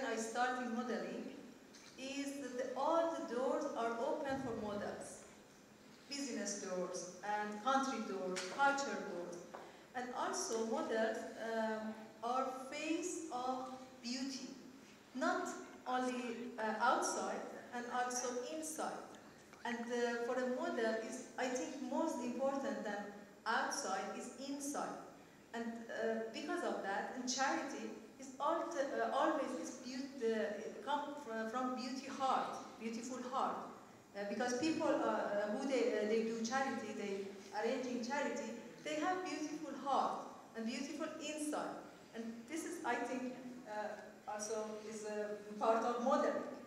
when I started modeling is that the, all the doors are open for models. Business doors and country doors, culture doors. And also models um, are face of beauty, not only uh, outside and also inside. And uh, for a model is, I think, most important than outside is inside. And uh, because of that, in charity always is beauty, uh, come from, beauty heart, beautiful heart. Uh, because people uh, who they, they do charity, they are arranging charity, they have beautiful heart and beautiful inside. And this is, I think, also is a part of modeling.